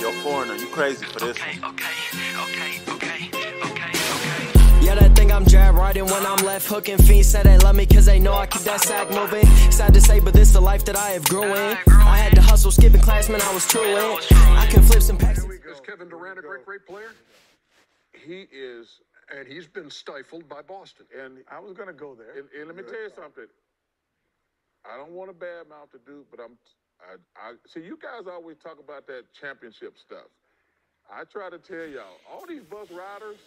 you're a foreigner. You crazy for this Okay, one. okay, okay, okay, okay, okay. Yeah, they think I'm jab riding when I'm left hooking. Fiends say they love me cause they know I keep that sack moving. Sad to say, but this the life that I have grew in. I had to hustle, skipping class, man, I was true in. I can flip some packs. Is Kevin Durant a great, great player? He is, and he's been stifled by Boston. And I was going to go there. And, and let me tell you something. I don't want to badmouth the dude, but I'm. I, I see you guys always talk about that championship stuff. I try to tell y'all, all these bus riders,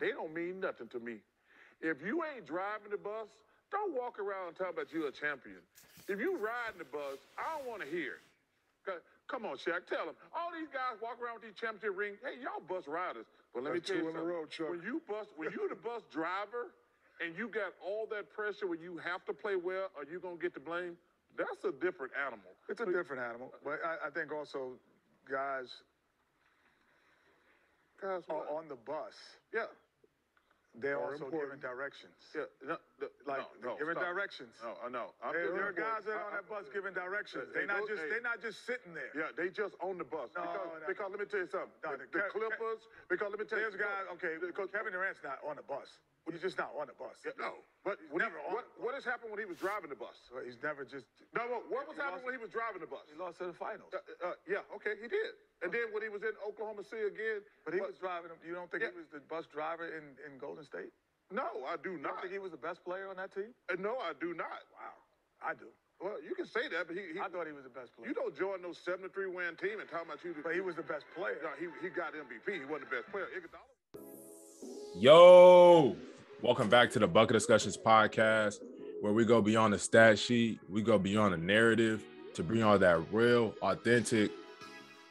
they don't mean nothing to me. If you ain't driving the bus, don't walk around and talk about you a champion. If you riding the bus, I don't want to hear. Come on, Shaq, tell them. All these guys walk around with these championship rings. Hey, y'all bus riders. But let me That's tell you in something. row. When you bus, when you the bus driver, and you got all that pressure when you have to play well, are you gonna get the blame. That's a different animal. It's a different animal, but I, I think also guys Guys, are on the bus. yeah, They're Are also important. giving directions. yeah, no, no, Like no, no, giving stop. directions. No, I know. I'm There, there are guys that are on that bus giving directions. Hey, They're not just hey. they're not just sitting there. Yeah, they just on the bus. No, because, no, because let me tell you something. No, the, the the Ke- Clippers, because let me tell There's you guys. Okay, Because Kevin Durant's not on the bus. He's just not on the bus. Yeah, no, but He's when he- never on what, the what has happened when he was driving the bus? Well, He's never just. No, no, what was happening when he was driving the bus? He lost to the finals. Uh, uh, yeah, okay, he did. And then when he was in Oklahoma City again, But he what- was driving. You don't think Yeah. he was the bus driver in, in Golden State? no, I do You don't not. think he was the best player on that team? Uh, no, I do not. Wow, I do. Well, you can say that, but he, he I thought he was the best player. you don't join no 73 win team and talk about you. but he was the best player. No, he, he got MVP. He wasn't the best player. Iguodala- Yo, welcome back to the Bucket Discussions podcast, where we go beyond the stat sheet, we go beyond the narrative to bring all that real, authentic,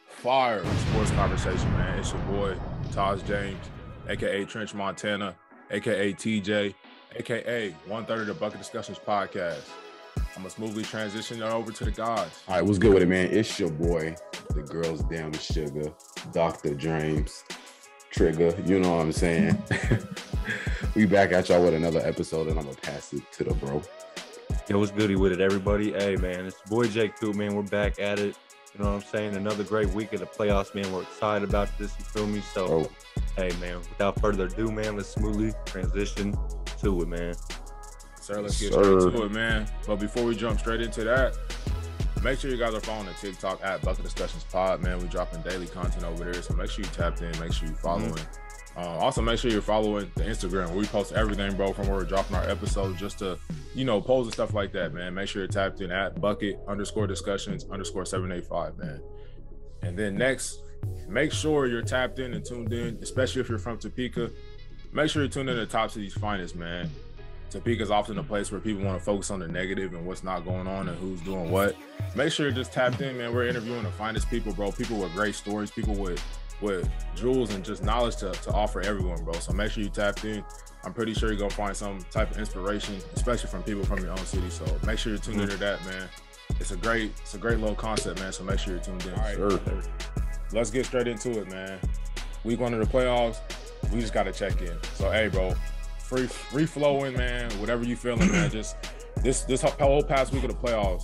fire sports conversation, man. It's your boy Taj James, aka Trench Montana, aka TJ, aka one third of the Bucket Discussions podcast. I'm gonna smoothly transition it over to the guys. All right, what's good with it, man? It's your boy, the girls down with sugar, Dr. James, Trigger. You know what I'm saying? we back at y'all with another episode, and I'm gonna pass it to the bro. Yo, what's goody with it, everybody? Hey, man, it's your boy Jake too, man. We're back at it. You know what I'm saying? Another great week of the playoffs, man. We're excited about this. You feel me? So, Oh, hey, man, without further ado, man, let's smoothly transition to it, man. Sir, let's get Sir. straight to it, man. But before we jump straight into that, make sure you guys are following the TikTok at Bucket Discussions Pod, man. We dropping daily content over there, so make sure you tapped in, make sure you following. Uh, also, make sure you're following the Instagram where we post everything, bro, from where we're dropping our episodes, just to you know post and stuff like that, man. Make sure you're tapped in at Bucket underscore Discussions underscore seven eight five, man. And then next, make sure you're tapped in and tuned in, especially if you're from Topeka. Make sure you're tuned in to Top City's finest, man. Topeka is often a place where people want to focus on the negative and what's not going on and who's doing what. Make sure you're just tapped in, man. We're interviewing the finest people, bro. People with great stories, people with with jewels and just knowledge to, to offer everyone, bro. So make sure you tapped in. I'm pretty sure you're gonna find some type of inspiration, especially from people from your own city. So make sure you're tuned into that, man. It's a great, it's a great little concept, man. So make sure you're tuned in. All right, sure. let's get straight into it, man. Week one of the playoffs, we just gotta check in. So hey, bro, free free flowing, man. Whatever you feeling, man. Just this this whole past week of the playoffs,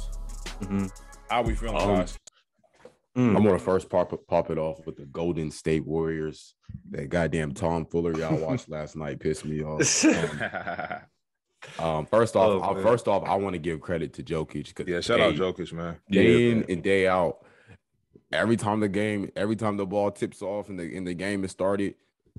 Mm-hmm. how we feeling, Um, guys? Mm. I'm gonna first pop pop it off with the Golden State Warriors. That goddamn Tom Fuller y'all watched last night pissed me off. Um, um, first off, Oh, man. first off, I want to give credit to Jokic. 'cause, yeah, shout out Jokic, man. day Yeah, in man. and day out. Every time the game, every time the ball tips off and the and the game is started,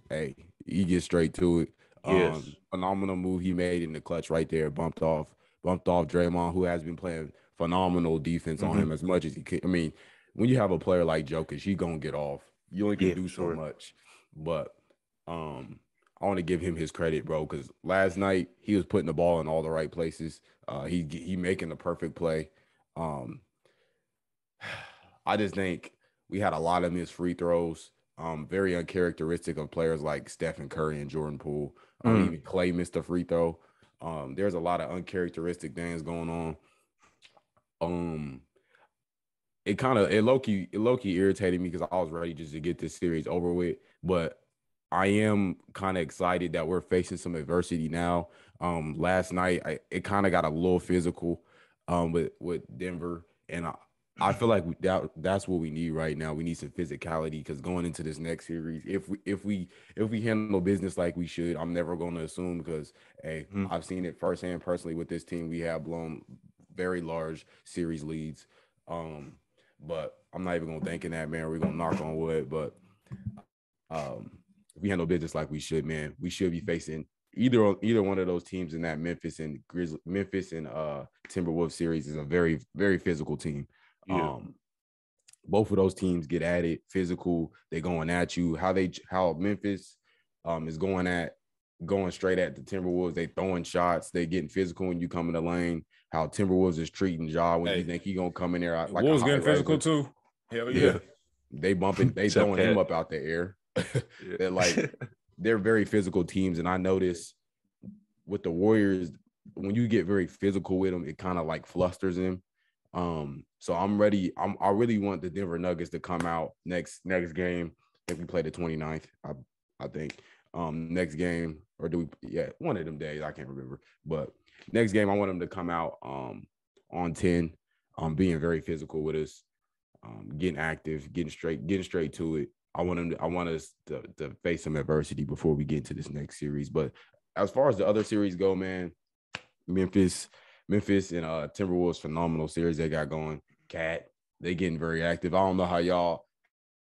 hey, he gets straight to it. Um, Yes. phenomenal move he made in the clutch right there, bumped off, bumped off Draymond, who has been playing phenomenal defense on Mhm. him as much as he can. I mean, when you have a player like Jokic, he gonna get off. You only can Yeah, do so sure. much, but um, I want to give him his credit, bro, because last night he was putting the ball in all the right places. Uh, he he making the perfect play. Um, I just think we had a lot of missed free throws. Um, very uncharacteristic of players like Stephen Curry and Jordan Poole. Um, Mm. Even Clay missed a free throw. Um, there's a lot of uncharacteristic things going on. Um, it kind of it low key it low key irritated me because I was ready just to get this series over with. But I am kind of excited that we're facing some adversity now. Um, last night I, it kind of got a little physical um with with Denver, and I, I feel like we, that that's what we need right now. We need some physicality because going into this next series, if we if we if we handle business like we should, I'm never going to assume because hey, Mhm. I've seen it firsthand personally with this team. We have blown very large series leads. Um, but I'm not even gonna think in that man. We're gonna knock on wood, but um, if we handle business like we should, man, we should be facing either either one of those teams in that Memphis and Grizzly, Memphis and uh Timberwolves series is a very very physical team. Yeah. Um, both of those teams get at it, physical. They're going at you. How they how Memphis um is going at going straight at the Timberwolves. They throwing shots. They getting physical when you come in the lane. How Timberwolves is treating Ja when Hey. you think he gonna come in there uh, like Wolves getting physical too. Hell yeah. Yeah. They bumping. They throwing him up out the air. They're like they're very physical teams, and I notice with the Warriors when you get very physical with them, it kind of like flusters them. Um, so I'm ready. I'm I really want the Denver Nuggets to come out next next game. I think we play the 29th. I I think um next game or do we yeah one of them days I can't remember but next game I want them to come out um on 10 um being very physical with us um getting active getting straight getting straight to it I want them to, I want us to, to face some adversity before we get to this next series but as far as the other series go man Memphis Memphis and uh Timberwolves phenomenal series they got going Cat they getting very active I don't know how y'all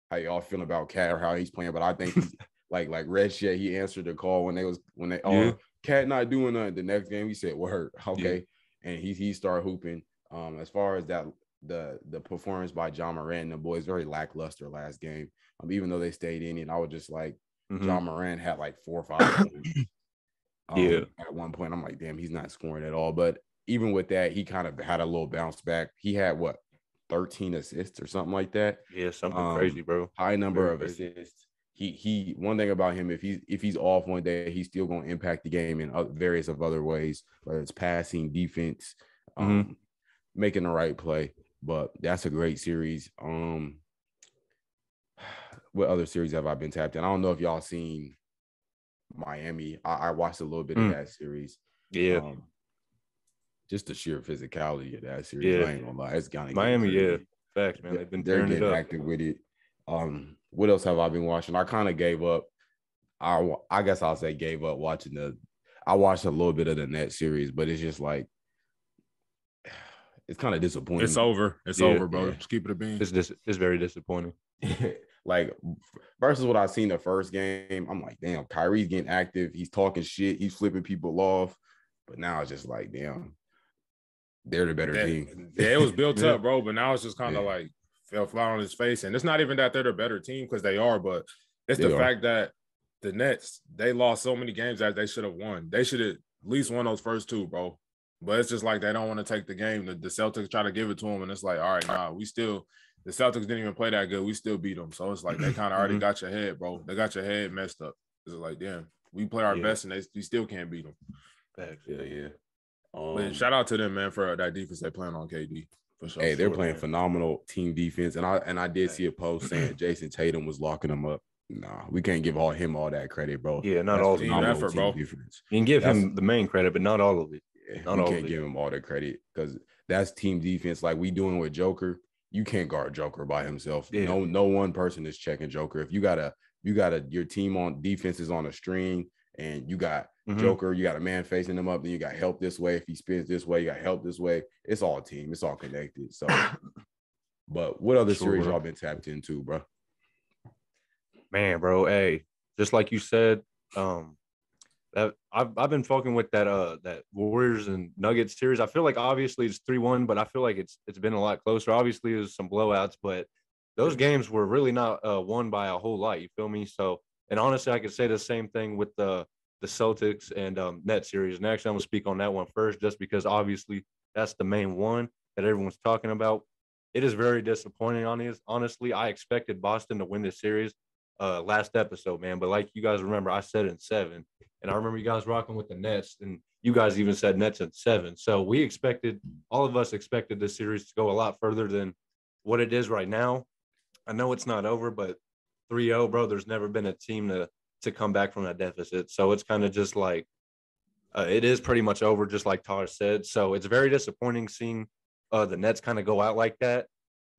how y'all feel about Cat or how he's playing but I think like like Red Shed, he answered the call when they was when they oh Yeah. cat not doing nothing. The next game he said word okay, and he he started hooping. Um, as far as that the the performance by John Morant the boys very lackluster last game. Um, even though they stayed in it, I was just like Mhm. John Morant had like four or five. Um, Yeah. At one point, I'm like, damn, he's not scoring at all. But even with that, he kind of had a little bounce back. He had what 13 assists or something like that Yeah, something Um, crazy, bro. high number Very of crazy. assists. He he. One thing about him, if he's if he's off one day, he's still going to impact the game in various of other ways, whether it's passing, defense, um, Mhm. making the right play. But that's a great series. Um, what other series have I been tapped in? I don't know if y'all seen Miami. I, I watched a little bit Mm. of that series. Yeah, Um, just the sheer physicality of that series. Yeah. I ain't gonna lie, it's kind of Miami, yeah, facts, man. they- They've been they're tearing it getting up. active with it. Um, what else have I been watching? I kind of gave up. I I guess I'll say gave up watching the. I watched a little bit of the net series, but it's just like it's kind of disappointing. It's over. It's Yeah. over, bro. Yeah. Just keep it a bean. It's dis- it's very disappointing. like versus what I seen the first game. I'm like, damn, Kyrie's getting active. He's talking shit. He's flipping people off. But now it's just like, damn, they're the better Yeah, team. yeah, it was built Yeah. up, bro. But now it's just kind of Yeah. like fell flat on his face. And it's not even that they're the better team because they are, but it's the are. fact that the Nets they lost so many games that they should have won. They should have at least won those first two, bro. But it's just like they don't want to take the game. The, the Celtics try to give it to them, and it's like, all right, nah, we still. The Celtics didn't even play that good. We still beat them. So it's like they kind of already Mhm. got your head, bro. They got your head messed up. It's like, damn, we play our Yeah. best, and they we still can't beat them. Facts. Yeah, yeah. But Um, shout out to them, man, for that defense they playing on KD. For sure. Hey, they're Sure, playing man. phenomenal team defense, and I and I did see a post saying Jayson Tatum was locking them up. Nah, we can't give all him all that credit, bro. Yeah, not That's all of it. Team effort, team bro. Defense. You can give him the main credit, but not all of it. Yeah, Not we all can't of give it. him all the credit because that's team defense. Like we doing with Joker, you can't guard Joker by himself. Yeah. No, no one person is checking Joker. If you got a, you got a, your team on defense is on a string, and you got Mhm. Joker, you got a man facing him up, then you got help this way. If he spins this way, you got help this way. It's all team. It's all connected. So, but what other series Sure. y'all been tapped into, bro? Man, bro, hey, just like you said, um, that I've I've been fucking with that uh that Warriors and Nuggets series. I feel like obviously it's three one, but I feel like it's it's been a lot closer. Obviously, there's some blowouts, but those games were really not uh, won by a whole lot. You feel me? So, and honestly, I could say the same thing with the the Celtics and um, Net series. And actually, I'm gonna speak on that one first, just because obviously that's the main one that everyone's talking about. It is very disappointing. Honest, honestly, I expected Boston to win this series uh last episode, man. But like you guys remember, I said in seven, and I remember you guys rocking with the Nets, and you guys even said Nets in seven. So we expected, all of us expected this series to go a lot further than what it is right now. I know it's not over, but 3-0, bro. There's never been a team to to come back from that deficit. So it's kind of just like uh, it is pretty much over, just like Taj said. So it's very disappointing seeing uh, the Nets kind of go out like that.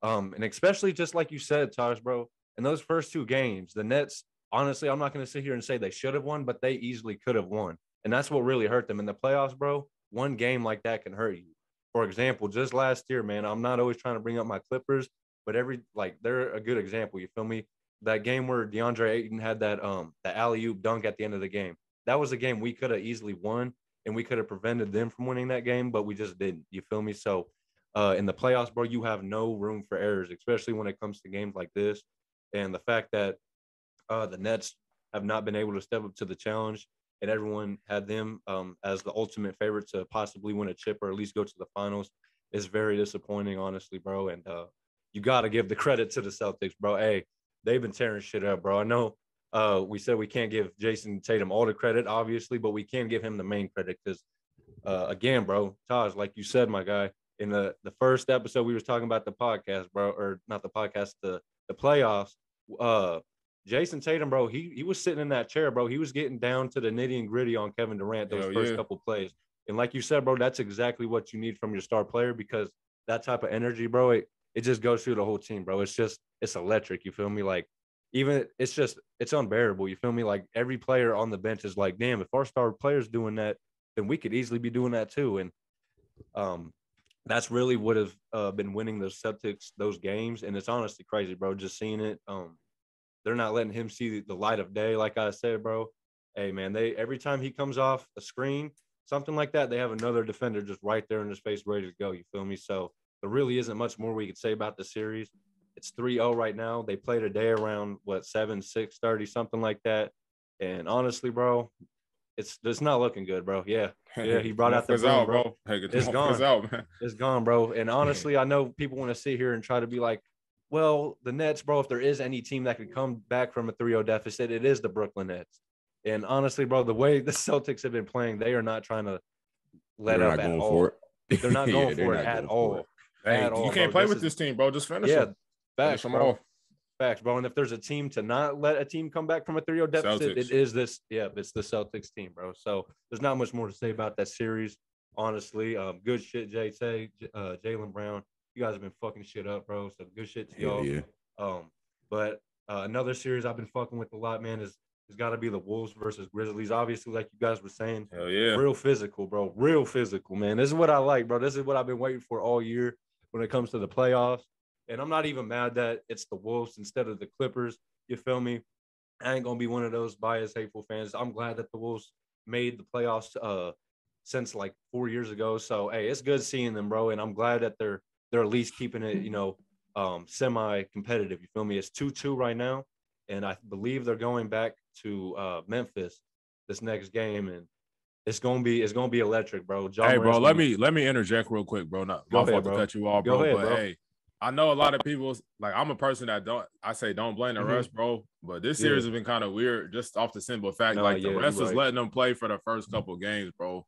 Um, and especially just like you said, Taj, bro, in those first two games, the Nets, honestly, I'm not going to sit here and say they should have won, but they easily could have won. And that's what really hurt them in the playoffs, bro. One game like that can hurt you. For example, just last year, man, I'm not always trying to bring up my Clippers, but every like they're a good example. You feel me? That game where DeAndre Ayton had that um the alley oop dunk at the end of the game. That was a game we could have easily won and we could have prevented them from winning that game, but we just didn't. You feel me? So uh in the playoffs, bro, you have no room for errors, especially when it comes to games like this. And the fact that uh the Nets have not been able to step up to the challenge and everyone had them um, as the ultimate favorite to possibly win a chip or at least go to the finals is very disappointing, honestly, bro. And uh, you got to give the credit to the Celtics, bro. Hey, they've been tearing shit up, bro. I know uh, we said we can't give Jayson Tatum all the credit, obviously, but we can give him the main credit because, uh, again, bro, Taj, like you said, my guy, in the the first episode we was talking about the podcast, bro, or not the podcast, the the playoffs. Uh, Jayson Tatum, bro, he he was sitting in that chair, bro. He was getting down to the nitty and gritty on Kevin Durant those Hell first yeah. couple plays. And like you said, bro, that's exactly what you need from your star player because that type of energy, bro, it, it just goes through the whole team, bro. It's just it's electric. You feel me? Like even it's just it's unbearable. You feel me? Like every player on the bench is like, damn, if our star player's doing that, then we could easily be doing that too. And um that's really what have uh, been winning those Celtics those games. And it's honestly crazy, bro. Just seeing it. Um they're not letting him see the light of day, like I said, bro. Hey man, they every time he comes off a screen, something like that, they have another defender just right there in his face, ready to go. You feel me? So there really isn't much more we could say about the series. It's 3-0 right now. They played a day around what 7, 6 30, something like that. And honestly, bro, it's it's not looking good, bro. Yeah. Yeah, he brought out the out, bro. get gone. Out, man. It's gone, bro. And honestly, I know people want to sit here and try to be like, well, the Nets, bro, if there is any team that could come back from a 3 0 deficit, it is the Brooklyn Nets. And honestly, bro, the way the Celtics have been playing, they are not trying to let They're up not at going all. for it. They're not Yeah, going they're for it at all. Hey, all, you can't bro. play This with is- this team, bro. Just finish Yeah, them. facts, them bro. Facts, bro. And if there's a team to not let a team come back from a 3 0 deficit, Celtics. it is this. Yeah, it's the Celtics team, bro. So there's not much more to say about that series, honestly. Um, good shit, Jay Tay, uh, Jaylen Brown. You guys have been fucking shit up, bro. So good shit to y'all. yeah. Um, but uh, another series I've been fucking with a lot, man, is it's got to be the Wolves versus Grizzlies. Obviously, like you guys were saying, Hell yeah. real physical, bro. Real physical, man. This is what I like, bro. This is what I've been waiting for all year when it comes to the playoffs. And I'm not even mad that it's the Wolves instead of the Clippers. You feel me? I ain't gonna be one of those biased, hateful fans. I'm glad that the Wolves made the playoffs uh since like four years ago. So hey, it's good seeing them, bro. And I'm glad that they're they're at least keeping it, you know, um semi-competitive. You feel me? It's 2-2 right now. And I believe they're going back to uh Memphis this next game. And it's gonna be it's gonna be electric, bro. Ja Hey, bro, let be- me let me interject real quick, bro. Not Go my ahead, fault bro. to cut you off, Go bro. ahead, but bro. hey, I know a lot of people like I'm a person that don't I say don't blame the Mhm. refs, bro. But this Yeah. series has been kind of weird, just off the simple fact, Nah, like yeah, the you refs was right. letting them play for the first couple games, bro.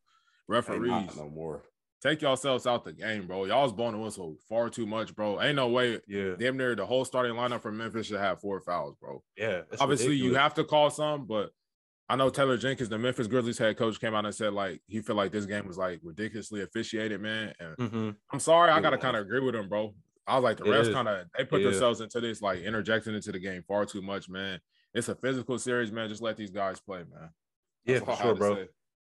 Referees, not no more. take yourselves out the game, bro. Y'all was blowing the whistle far too much, bro. Ain't no way. Yeah, Damn near the whole starting lineup for Memphis should have four fouls, bro. yeah. it's Obviously, you have to call some, but I know Taylor Jenkins, the Memphis Grizzlies head coach, came out and said like he felt like this game was like ridiculously officiated, man. And Mhm. I'm sorry, I gotta kind of agree with him, bro. I was like the refs kind of they put themselves into this like interjecting into the game far too much, man. It's a physical series, man. Just let these guys play, man. Yeah, for sure, bro. say.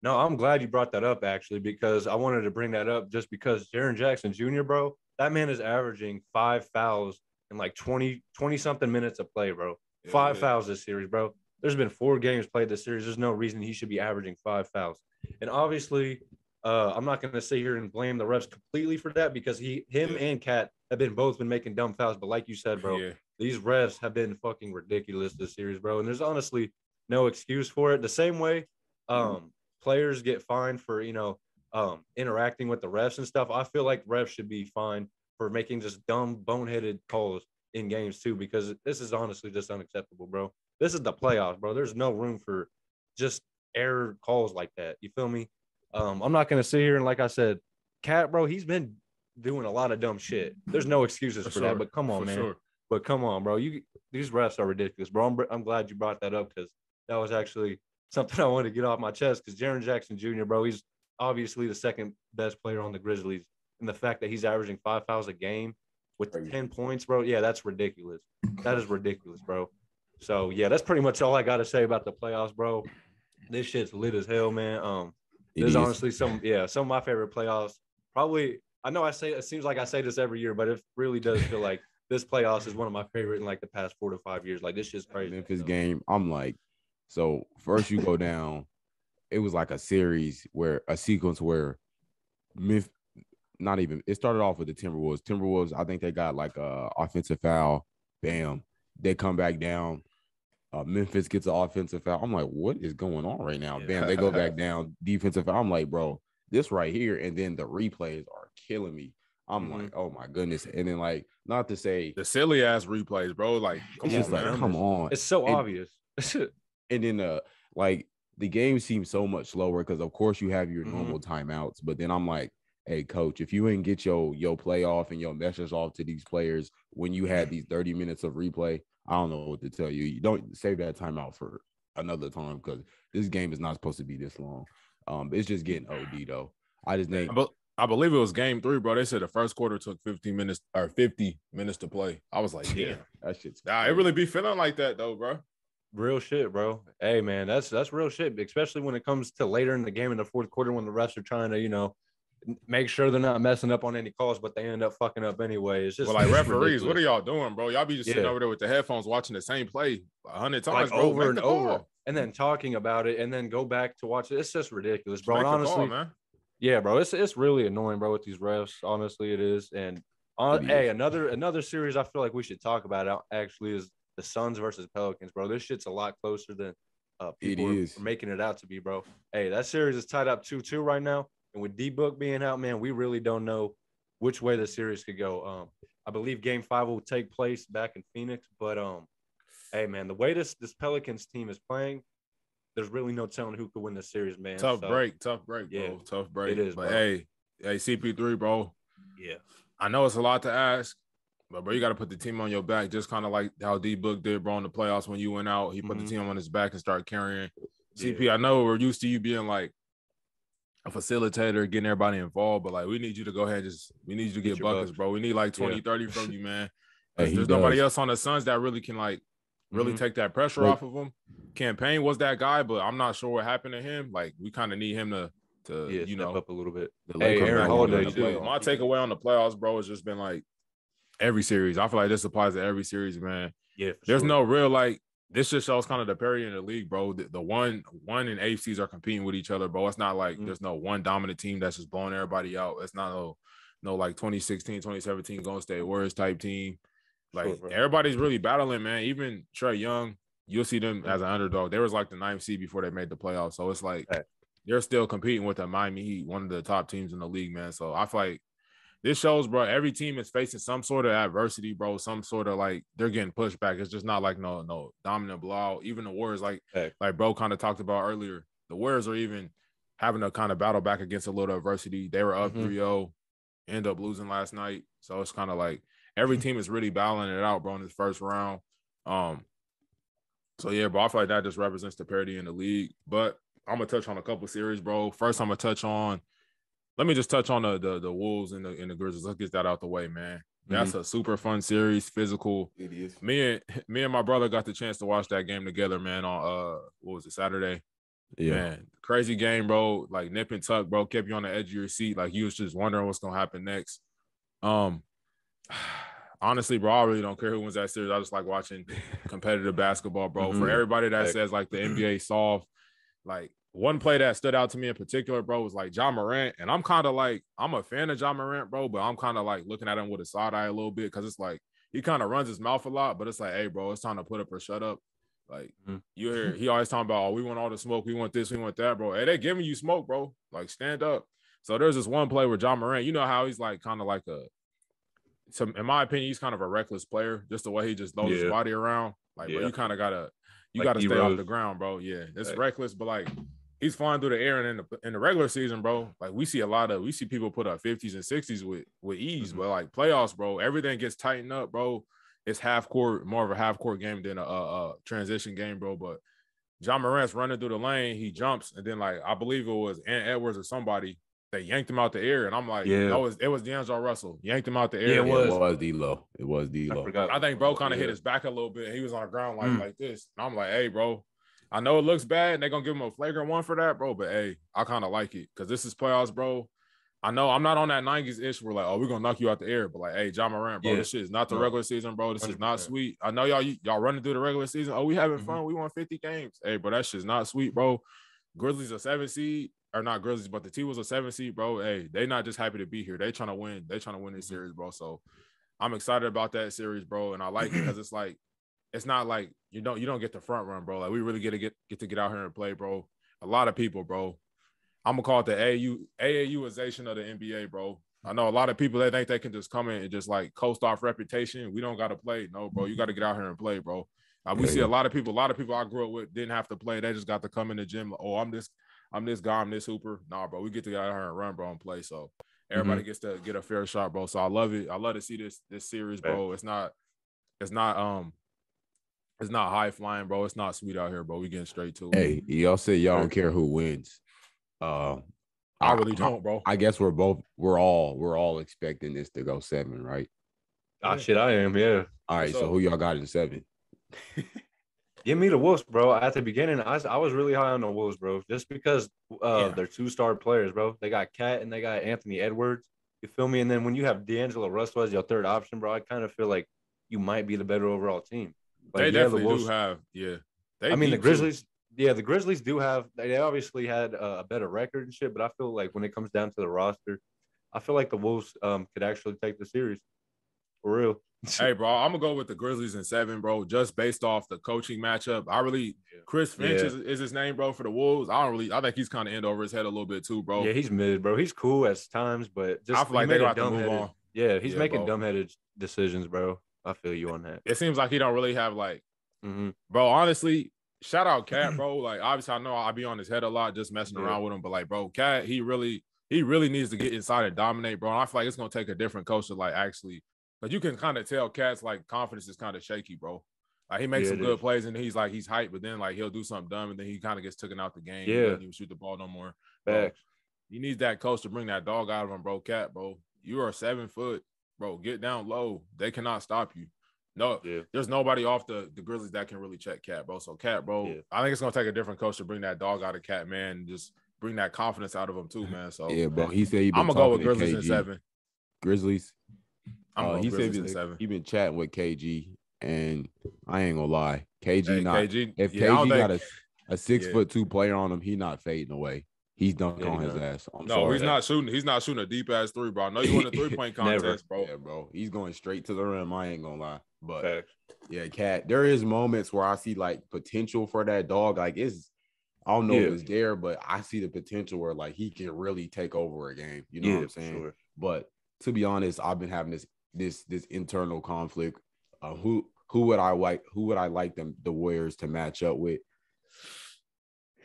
No, I'm glad you brought that up actually because I wanted to bring that up just because Jaren Jackson Jr., bro, that man is averaging five fouls in like 20, 20 something minutes of play, bro. Yeah, Five yeah. fouls this series, bro. There's been four games played this series. There's no reason he should be averaging five fouls. And obviously, uh, I'm not going to sit here and blame the refs completely for that because he, him, and Cat have been both been making dumb fouls. But like you said, bro, Yeah. these refs have been fucking ridiculous this series, bro. And there's honestly no excuse for it. The same way um players get fined for, you know, um interacting with the refs and stuff. I feel like refs should be fined for making just dumb boneheaded calls in games too, because this is honestly just unacceptable, bro. This is the playoffs, bro. There's no room for just error calls like that. You feel me? Um, I'm not gonna sit here and like I said, Cat, bro, he's been doing a lot of dumb shit. There's no excuses for, For that, but come on, For man. sure. But come on, bro. You these refs are ridiculous, bro. I'm, I'm glad you brought that up because that was actually something I wanted to get off my chest. Because Jaren Jackson Jr., bro, he's obviously the second best player on the Grizzlies, and the fact that he's averaging five fouls a game with Crazy. 10 points, bro. Yeah, that's ridiculous. That is ridiculous, bro. So yeah, that's pretty much all I gotta say about the playoffs, bro. This shit's lit as hell, man. Um, this is honestly some yeah, some of my favorite playoffs. Probably I know I say it seems like I say this every year, but it really does feel like this playoffs is one of my favorite in like the past four to five years. Like this shit's crazy. Memphis game, I'm like, so first you go down, it was like a series where a sequence where Memphis, not even it started off with the Timberwolves. Timberwolves, I think they got like a offensive foul. Bam, they come back down. Uh, Memphis gets an offensive foul. I'm like, what is going on right now? Yeah. Bam, they go back down. Defensive foul. I'm like, bro, this right here, and then the replays are killing me. I'm Mhm. like, oh my goodness. And then like, not to say, The silly ass replays, bro. Like, come it's on, just like, man. come on. It's so And- obvious. and then uh like the game seems so much slower because of course you have your Mhm. normal timeouts but then i'm like hey coach if you ain't get your your play off and your message off to these players when you had these 30 minutes of replay i don't know what to tell you you don't save that timeout for another time because this game is not supposed to be this long um it's just getting od though i just think I, be- I believe it was game three, bro. They said the first quarter took 15 minutes or 50 minutes to play. I was like, Yeah. damn. that shit's Nah, it really be feeling like that though, bro. Real shit, bro. Hey, man, that's that's real shit. Especially when it comes to later in the game in the fourth quarter when the refs are trying to, you know, n- make sure they're not messing up on any calls, but they end up fucking up anyway. It's just Well, like referees, what are y'all doing, bro? Y'all be just sitting Yeah. over there with the headphones watching the same play a hundred times, like bro. over and over, call. and then talking about it, and then go back to watch it. It's just ridiculous, bro. Make And the call, honestly, man. yeah, bro, it's it's really annoying, bro, with these refs. Honestly, it is. And on, It hey, another another series I feel like we should talk about out- actually is the Suns versus Pelicans, bro. This shit's a lot closer than uh, It people are- is. are making it out to be, bro. Hey, that series is tied up two two right now, and with D Book being out, man, we really don't know which way the series could go. Um, I believe Game Five will take place back in Phoenix, but um, hey, man, the way this this Pelicans team is playing, there's really no telling who could win the series, man. Tough So, break, tough break, bro. Yeah, tough break. It is, but bro. hey, hey, CP3, bro. Yeah. I know it's a lot to ask, but bro, you got to put the team on your back, just kind of like how D Book did, bro, in the playoffs when you went out. He put Mhm. the team on his back and started carrying. Yeah. CP, I know we're used to you being like a facilitator, getting everybody involved, but like we need you to go ahead, and just we need you to Get get buckets, bucks. bro. We need like Yeah. 20, 30 from you, man. Hey, he there's nobody else on the Suns that really can like really Mhm. take that pressure Like- off of him. Cam Payne was that guy, but I'm not sure what happened to him. Like we kind of need him to to yeah, you know up a little bit. The Hey, Aaron Holiday, my takeaway on the playoffs, bro, has just been like every series. I feel like this applies to every series, man. Yeah, There's sure. no real like this just shows kind of the parity in the league, bro. The, the one one and AFCs are competing with each other, bro. It's not like Mhm. there's no one dominant team that's just blowing everybody out. It's not no no like 2016, 2017 Golden State Warriors type team. Like Sure, everybody's really battling, man. Even Trae Young, you'll see them as an underdog. They was like the ninth seed before they made the playoffs. So it's like they're still competing with the Miami Heat, one of the top teams in the league, man. So I feel like this shows, bro, every team is facing some sort of adversity, bro. Some sort of like they're getting pushed back. It's just not like no, no dominant blowout. Even the Warriors, like Heck. like bro kind of talked about earlier, the Warriors are even having to kind of battle back against a little adversity. They were up Mhm. 3-0, end up losing last night. So it's kind of like every team is really battling it out, bro, in this first round. Um, so yeah, bro, I feel like that just represents the parity in the league. But I'm gonna touch on a couple series, bro. First, I'm gonna touch on. Let me just touch on the the, the Wolves and the and the Grizzlies. Let's get that out the way, man. That's a super fun series, physical. It is. Me and me and my brother got the chance to watch that game together, man. On uh, what was it, Saturday? Yeah. Man, crazy game, bro. Like nip and tuck, bro. Kept you on the edge of your seat. Like you was just wondering what's gonna happen next. Um, honestly, bro, I really don't care who wins that series. I just like watching competitive basketball, bro. For Mhm. everybody that says like the NBA soft, like one play that stood out to me in particular, bro, was like John Morant. And I'm kind of like, I'm a fan of John Morant, bro, but I'm kind of like looking at him with a side eye a little bit because it's like he kind of runs his mouth a lot, but it's like, hey, bro, it's time to put up or shut up. Like Mhm. you hear he always talking about, oh, we want all the smoke, we want this, we want that, bro. Hey, they giving you smoke, bro. Like stand up. So there's this one play where John Morant, you know how he's like kind of like a, so in my opinion, he's kind of a reckless player, just the way he just throws his body around. Like, bro, you kind of gotta, you Like gotta stay off the ground, bro. Yeah, it's Right. reckless, but like he's flying through the air and in the in the regular season, bro. Like we see a lot of we see people put up 50s and 60s with with ease, Mhm. but like playoffs, bro, everything gets tightened up, bro. It's half court, more of a half court game than a, a, a transition game, bro. But John Morant's running through the lane, he jumps, and then like I believe it was Ant Edwards or somebody they yanked him out the air, and I'm like, Yeah. that was it was D'Angelo Russell yanked him out the air. Yeah, it It was. was D-Lo. It was I D-Lo. I think bro kind of Yeah. hit his back a little bit. He was on the ground like Mm. like this. And I'm like, hey, bro, I know it looks bad and they're gonna give him a flagrant one for that, bro. But hey, I kind of like it because this is playoffs, bro. I know I'm not on that 90s ish. We're like, oh, we're gonna knock you out the air. But like, hey, John Morant, bro, Yeah. this shit is not the regular season, bro. This is not sweet. I know y'all y'all running through the regular season. Oh, we having Mhm. fun. We won 50 games. Hey, bro, that shit's not sweet, bro. Grizzlies a seven seed, or not Grizzlies, but the T was a seven seed, bro. Hey, they not just happy to be here. They trying to win. They trying to win this Mm-hmm. series, bro. So I'm excited about that series, bro. And I like it because it's like it's not like you don't you don't get the front run, bro. Like we really get to get get to get out here and play, bro. A lot of people, bro. I'm gonna call it the AAU AAUization of the NBA, bro. I know a lot of people they think they can just come in and just like coast off reputation. We don't gotta play. No, bro. You got to get out here and play, bro. Uh, we Yeah, see yeah. a lot of people, a lot of people I grew up with didn't have to play. They just got to come in the gym. Like, oh, I'm this, I'm this guy, I'm this hooper. Nah, bro. We get to get out here and run, bro, and play. So everybody gets to get a fair shot, bro. So I love it. I love to see this this series, bro. It's not, it's not um it's not high flying, bro. It's not sweet out here, bro. We getting straight to it. Hey, y'all say y'all don't care who wins. Uh, I really don't, bro. I guess we're both we're all we're all expecting this to go seven, right? Ah, shit, I am. Yeah. All right, so, So- who y'all got in seven? Give me the Wolves, bro. At the beginning, I, was- I was really high on the Wolves, bro, just because uh, Yeah. they're two star players, bro. They got Cat and they got Anthony Edwards. You feel me? And then when you have D'Angelo Russell as your third option, bro, I kind of feel like you might be the better overall team. Like, they yeah, the definitely Wolves- do have, yeah. They I mean, the deep, too. Grizzlies, yeah, the Grizzlies do have. They obviously had a, a better record and shit, but I feel like when it comes down to the roster, I feel like the Wolves um could actually take the series for real. Hey, bro, I'm gonna go with the Grizzlies in seven, bro. Just based off the coaching matchup, I really Chris Finch Yeah. is, is his name, bro, for the Wolves. I don't really, I think he's kind of in over his head a little bit too, bro. Yeah, he's mid, bro. He's cool at times, but just I feel like they got to move on. Yeah, he's Yeah, making bro. dumbheaded decisions, bro. I feel you on that. It seems like he don't really have like, hmm bro. Honestly, shout out Cat, bro. Like, obviously, I know I be on his head a lot, just messing Yeah. around with him, but like, bro, Cat, he really, he really needs to get inside and dominate, bro. And I feel like it's gonna take a different coach to like actually, but you can kind of tell Cat's like confidence is kind of shaky, bro. Like he makes Yeah, some good is. plays and he's like he's hyped, but then like he'll do something dumb and then he kind of gets taken out the game. He Yeah. doesn't even shoot the ball no more. Bro, Facts. He needs that coach to bring that dog out of him, bro. Cat, bro. You are seven foot, bro. Get down low. They cannot stop you. No, Yeah. there's nobody off the, the Grizzlies that can really check Cat, bro. So Cat, bro, Yeah. I think it's gonna take a different coach to bring that dog out of Cat, man, and just bring that confidence out of him too, man. So Yeah, bro. He said he been I'm gonna go with talking to Grizzlies in seven. Grizzlies. I'm Uh, going he Grizzlies said in he seven. he been chatting with KG, and I ain't gonna lie, KG Hey, not. KG, If yeah, KG got a, think- a six Yeah. foot two player on him, he not fading away. He's dunking Yeah, on his ass. I'm no, sorry. he's not shooting. He's not shooting a deep ass three, bro. I know you won a three point contest, bro. Yeah, bro. He's going straight to the rim. I ain't gonna lie, but yeah, cat. There is moments where I see like potential for that dog. Like it's, I don't know Yeah. if it's there, but I see the potential where like he can really take over a game. You know yeah, what I'm saying? sure. But to be honest, I've been having this this this internal conflict. Uh, who who would I like? Who would I like them the Warriors to match up with?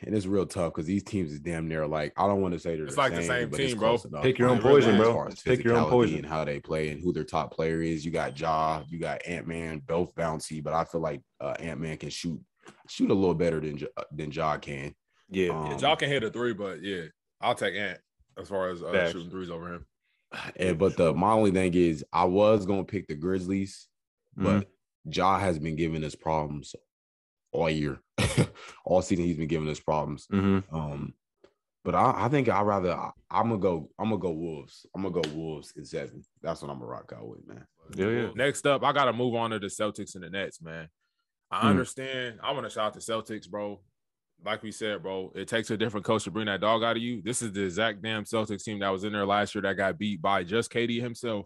And it's real tough because these teams is damn near like I don't want to say they're It's the like the same but it's team, bro. enough. Pick your own poison, bro. far as Just pick your own poison. and how they play and who their top player is. You got Ja, you got Ant Man, both bouncy, but I feel like uh, Ant Man can shoot shoot a little better than Ja- than Ja can. Yeah. Um, Yeah, Y'all can hit a three, but yeah, I'll take Ant as far as uh, shooting threes over him. And but the my only thing is I was gonna pick the Grizzlies, but Mm-hmm. Ja has been giving us problems all year. all season he's been giving us problems. hmm Um, but I, I think I rather I, am gonna go I'm gonna go Wolves. I'm gonna go Wolves in seven. That's what I'm gonna rock out with, man. Yeah, yeah. Next up, I gotta move on to the Celtics and the Nets, man. I Hmm. understand. I want to shout out the Celtics, bro. Like we said, bro, it takes a different coach to bring that dog out of you. This is the exact damn Celtics team that was in there last year that got beat by just KD himself.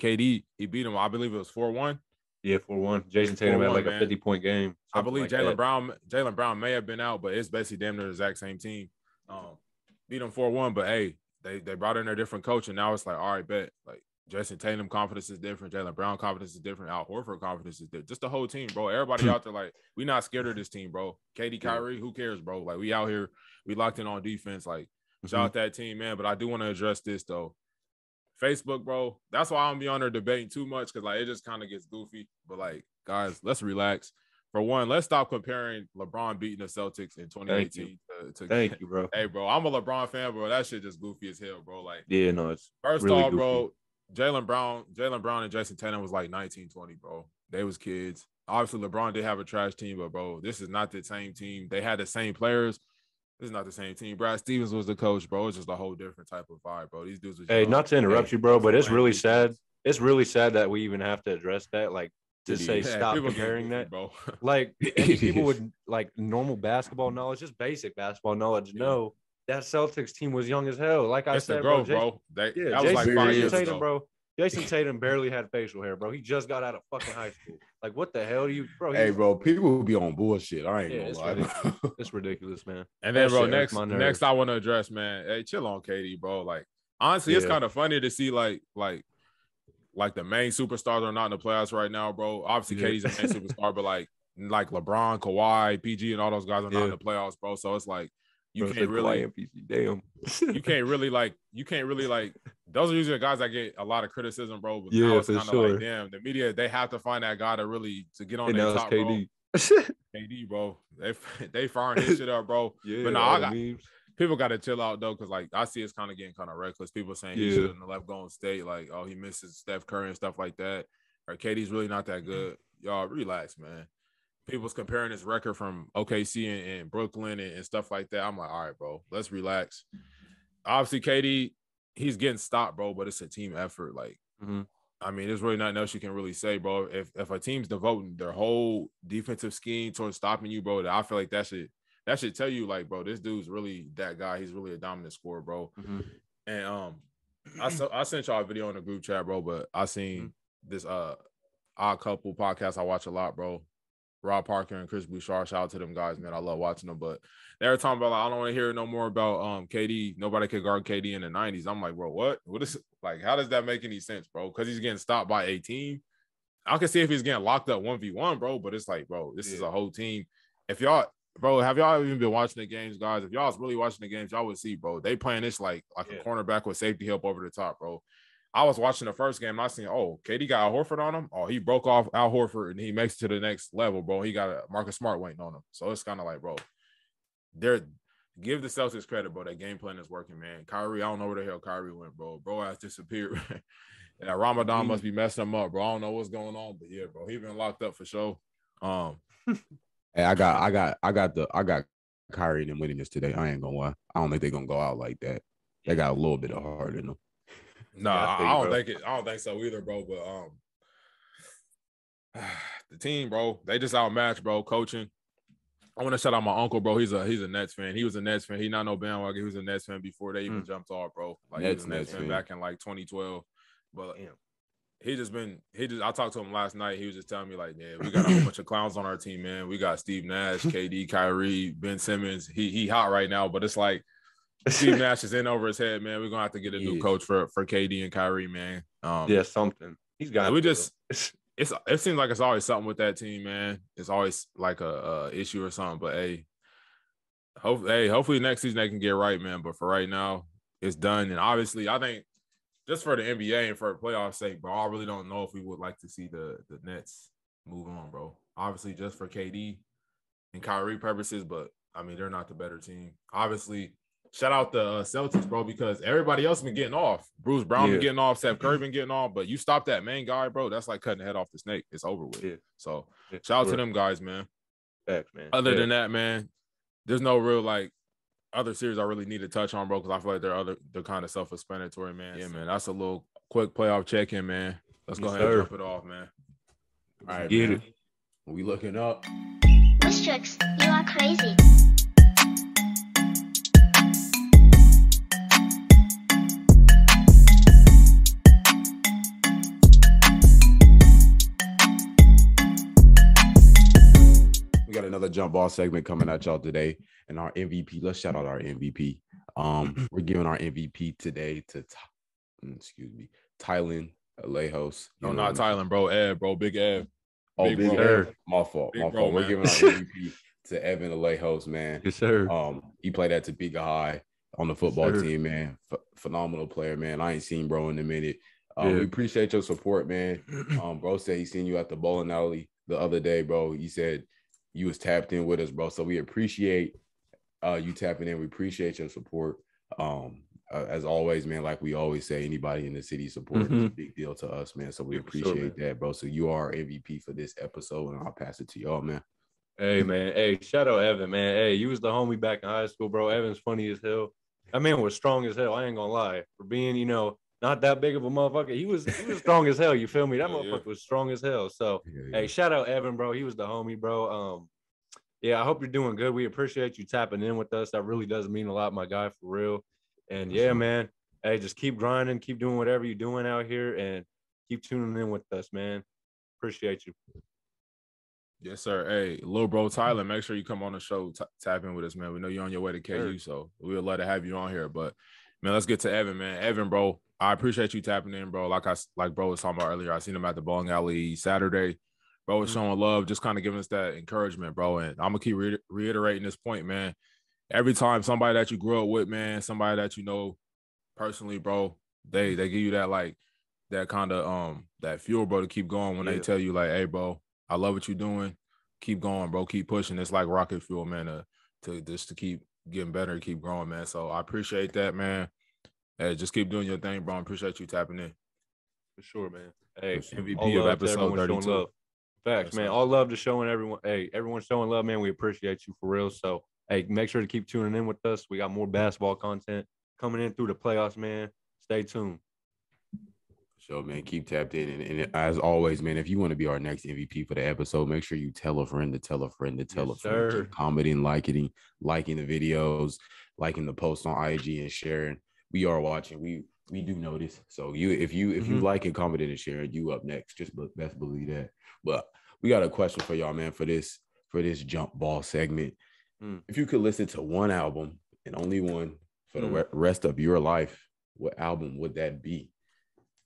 KD, he beat him. I believe it was four one. Yeah, for one. Jayson Tatum had 4-1, like man. a 50 point game. I believe like Jaylen. Brown. Jaylen Brown may have been out, but it's basically damn near the exact same team. Um, beat them four one, but hey, they they brought in a different coach, and now it's like, all right, bet like Jayson Tatum confidence is different, Jaylen Brown confidence is different, Al Horford confidence is different. Just the whole team, bro. Everybody out there, like, we not scared of this team, bro. KD Kyrie, who cares, bro? Like, we out here, we locked in on defense. Like, shout Mhm. out that team, man. But I do want to address this though. Facebook, bro. That's why I don't be on there debating too much because like it just kind of gets goofy. But like, guys, let's relax. for one, let's stop comparing LeBron beating the Celtics in 2018 to, to Thank you, bro. Hey, bro, I'm a LeBron fan, bro. That shit just goofy as hell, bro. Like, Yeah, no, it's first really off, goofy. bro, Jaylen Brown, Jaylen Brown and Jayson Tatum was like 19, 20, bro. They was kids. Obviously, LeBron did have a trash team, but bro, this is not the same team. They had the same players. This is not the same team. Brad Stevens was the coach, bro. It's just a whole different type of vibe, bro. These dudes was Hey, not to interrupt you, bro, but it's really sad. It's really sad that we even have to address that. Like to say. Yeah, stop comparing that. bro. Like people with like normal basketball knowledge, just basic basketball knowledge, Yeah. know that Celtics team was young as hell. Like I it's said, growth, bro. bro. They, yeah, that was like Jayson, five Jayson years Tatum, ago. bro. Jayson Tatum barely had facial hair, bro. He just got out of fucking high school. Like, what the hell do you, bro? Hey, bro, people will be on bullshit. I ain't Yeah, gonna it's lie. ridiculous. It's ridiculous, man. And then, That bro, next, my next, I want to address, man. Hey, chill on KD, bro. Like, honestly, it's kind of funny to see, like, like, like the main superstars are not in the playoffs right now, bro. Obviously, Yeah. KD's the main superstar, but like, like LeBron, Kawhi, PG, and all those guys are not in the playoffs, bro. So it's like you can't really, and Damn. you can't really like, you can't really like. Those are usually the guys that get a lot of criticism, bro. But Yeah, now it's kind of sure. like, damn, the media they have to find that guy to really to get on And their now it's top, bro. KD. KD, bro. They they firing his shit up, bro. yeah, But all I got- memes. people got to chill out though, because like I see it's kind of getting kind of reckless. People saying he shouldn't have left Golden State, like oh he misses Steph Curry and stuff like that, or KD's really not that mm-hmm. good. Y'all relax, man. People's comparing his record from OKC and, and Brooklyn and, and stuff like that. I'm like, all right, bro, let's relax. Obviously, KD, he's getting stopped, bro, but it's a team effort. Like, Mhm. I mean, there's really nothing else you can really say, bro. If if a team's devoting their whole defensive scheme towards stopping you, bro, I feel like that should that should tell you, like, bro, this dude's really that guy. He's really a dominant scorer, bro. Mhm. And um, I saw I sent y'all a video in the group chat, bro. But I seen this uh odd couple podcast I watch a lot, bro. Rob Parker and Chris Broussard. Shout out to them guys, man. I love watching them. But they were talking about like, I don't want to hear no more about um KD. Nobody could guard KD in the 90s. I'm like, bro, what? What is like how does that make any sense, bro? Because he's getting stopped by a team. I can see if he's getting locked up 1v1, bro, but it's like, bro, this is a whole team. If y'all, bro, have y'all even been watching the games, guys? If y'all was really watching the games, y'all would see, bro, they playing this like like Yeah. a cornerback with safety help over the top, bro. I was watching the first game. I seen, oh, KD got Al Horford on him. Oh, he broke off Al Horford and he makes it to the next level, bro. He got a Marcus Smart waiting on him. So it's kind of like, bro, they're give the Celtics credit, bro. That game plan is working, man. Kyrie, I don't know where the hell Kyrie went, bro. Bro has disappeared. and that Ramadan must be messing him up, bro. I don't know what's going on, but yeah, bro, he been locked up for sure. Um, Hey, I got, I got, I got the, I got Kyrie and them winning this today. I ain't gonna lie. I don't think they're gonna go out like that. They got a little bit of heart in them. No, I I, feel I you, don't bro. think it. I don't think so either, bro. But um, the team, bro, they just outmatched, bro. Coaching. I want to shout out my uncle, bro. He's a he's a Nets fan. He was a Nets fan. He not no bandwagon. He was a Nets fan before they even jumped off, bro. Like he Nets, was a Nets, Nets fan fan. back in like 2012. But Damn. he just been he just. I talked to him last night. He was just telling me like, yeah, we got a whole bunch of clowns on our team, man. We got Steve Nash, KD, Kyrie, Ben Simmons. He he hot right now, but it's like Steve Nash is in over his head, man. We're gonna have to get a new Yeah. coach for for KD and Kyrie, man. Um, yeah, something. He's got. we just it's it seems like it's always something with that team, man. It's always like a, a issue or something. But hey, hope hey, hopefully next season they can get right, man. But for right now, it's done. And obviously, I think just for the NBA and for the playoffs sake, bro, I really don't know if we would like to see the the Nets move on, bro. Obviously, just for KD and Kyrie purposes, but I mean they're not the better team. Obviously, shout out the uh, Celtics, bro, because everybody else been getting off. Bruce Brown been getting off. Seth Curry been getting off. But you stop that main guy, bro. That's like cutting the head off the snake. It's over with. Yeah. So Yeah, shout out to them guys, man. Facts, man. Other Yeah. than that, man, there's no real like other series I really need to touch on, bro, because I feel like they're other they're kind of self-explanatory, man. Yeah, man. That's a little quick playoff check-in, man. Let's go Yes, ahead and sir. jump it off, man. All right, Get man. it. We looking up. Mistrix, you are crazy. Another jump ball segment coming at y'all today, and our MVP. Let's shout out our MVP. Um, we're giving our MVP today to, mm, excuse me, Tylen Alejos. No, You know not Tylen, bro. Ed, bro. Big Ed. Oh, Big big, bro. Ev. My fault. Big my bro, fault. We're giving our MVP to Evan Alejos, man. Yes, sir. Um, he played at Topeka High on the football Sir. team, man. Ph- phenomenal player, man. I ain't seen bro in a minute. Um, Yeah. We appreciate your support, man. Um, bro said he seen you at the bowling alley the other day, bro. He said you was tapped in with us, bro. So we appreciate uh you tapping in. We appreciate your support. Um, uh, as always, man, like we always say, anybody in the city support is a Mhm. big deal to us, man. So we Yeah, for sure, appreciate that, bro. So you are MVP for this episode, and I'll pass it to y'all, man. Hey man, hey, shout out Evan, man. Hey, you was the homie back in high school, bro. Evan's funny as hell. That man was strong as hell. I ain't gonna lie. For being, you know, not that big of a motherfucker, he was he was strong as hell. You feel me? That Yeah, yeah. motherfucker was strong as hell. So Yeah, hey, shout out Evan, bro. He was the homie, bro. Um, yeah, I hope you're doing good. We appreciate you tapping in with us. That really does mean a lot, my guy, for real. And For yeah, sure. man. Hey, just keep grinding, keep doing whatever you're doing out here, and keep tuning in with us, man. Appreciate you. Yes, sir. Hey, little bro Tyler, make sure you come on the show, t- tap in with us, man. We know you're on your way to KU, so we'd love to have you on here. But man, let's get to Evan, man. Evan, bro, I appreciate you tapping in, bro. Like I like bro was talking about earlier, I seen him at the bowling alley Saturday. Bro was Mhm. showing love, just kind of giving us that encouragement, bro. And I'm gonna keep re- reiterating this point, man. Every time somebody that you grew up with, man, somebody that you know personally, bro, they they give you that like that kind of um that fuel, bro, to keep going when they tell you like, hey, bro, I love what you're doing. Keep going, bro. Keep pushing. It's like rocket fuel, man. To, to just to keep getting better, and keep growing, man. So I appreciate that, man. Hey, just keep doing your thing, bro. I appreciate you tapping in. For sure, man. Hey, For sure. MVP all of love to episode 32. Facts, Yes, man. sir. All love to showing everyone. Hey, everyone's showing love, man. We appreciate you for real. So, hey, make sure to keep tuning in with us. We got more basketball content coming in through the playoffs, man. Stay tuned. Sure, man. Keep tapped in. And, and as always, man, if you want to be our next MVP for the episode, make sure you tell a friend to tell a friend to tell Yes, a friend. sir. Keep commenting, liking, liking the videos, liking the post on IG and sharing. We are watching. We we do notice. So you if you if you Mhm. like and commenting and sharing, you up next. Just be- best believe that. But we got a question for y'all, man, for this for this jump ball segment. Mm. If you could listen to one album and only one for the Mm. re- rest of your life, what album would that be?